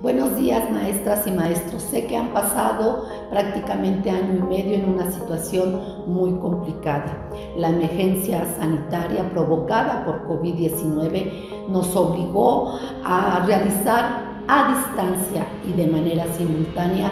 Buenos días maestras y maestros. Sé que han pasado prácticamente año y medio en una situación muy complicada. La emergencia sanitaria provocada por COVID-19 nos obligó a realizar a distancia y de manera simultánea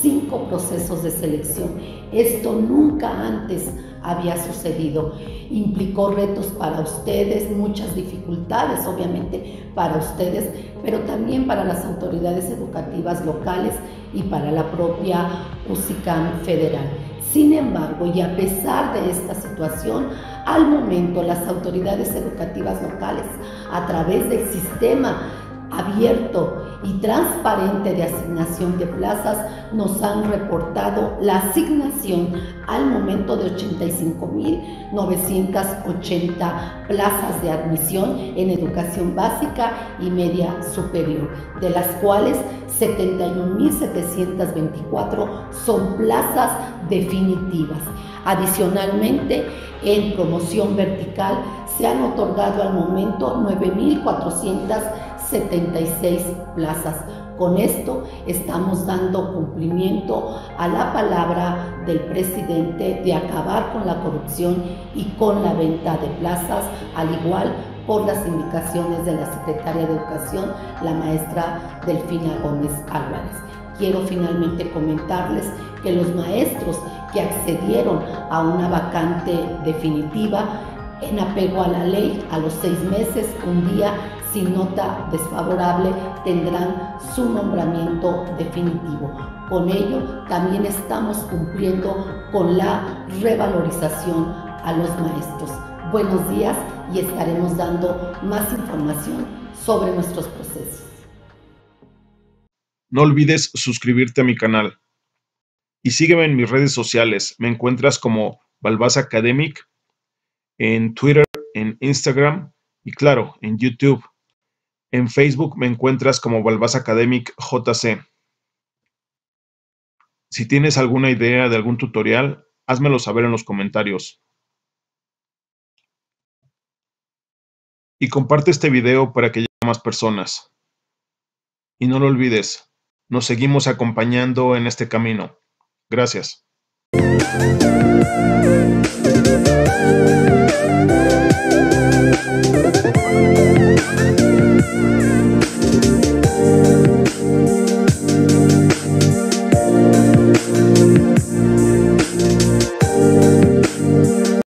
cinco procesos de selección. Esto nunca antes había sucedido. Implicó retos para ustedes, muchas dificultades obviamente para ustedes, pero también para las autoridades educativas locales y para la propia UCICAM federal. Sin embargo, y a pesar de esta situación, al momento las autoridades educativas locales, a través del sistema abierto y transparente de asignación de plazas nos han reportado la asignación al momento de 85.980 plazas de admisión en educación básica y media superior, de las cuales 71.724 son plazas definitivas. Adicionalmente, en promoción vertical se han otorgado al momento 9.476 plazas. Con esto estamos dando cumplimiento a la palabra del presidente de acabar con la corrupción y con la venta de plazas, al igual por las indicaciones de la secretaria de Educación, la maestra Delfina Gómez Álvarez. Quiero finalmente comentarles que los maestros que accedieron a una vacante definitiva en apego a la ley a los seis meses, un día sin nota desfavorable, tendrán su nombramiento definitivo. Con ello también estamos cumpliendo con la revalorización a los maestros. Buenos días y estaremos dando más información sobre nuestros procesos. No olvides suscribirte a mi canal y sígueme en mis redes sociales. Me encuentras como Balbás Academic en Twitter, en Instagram y claro, en YouTube. En Facebook me encuentras como Balbás Academic JC. Si tienes alguna idea de algún tutorial, házmelo saber en los comentarios. Y comparte este video para que llegue a más personas. Y no lo olvides, nos seguimos acompañando en este camino. Gracias.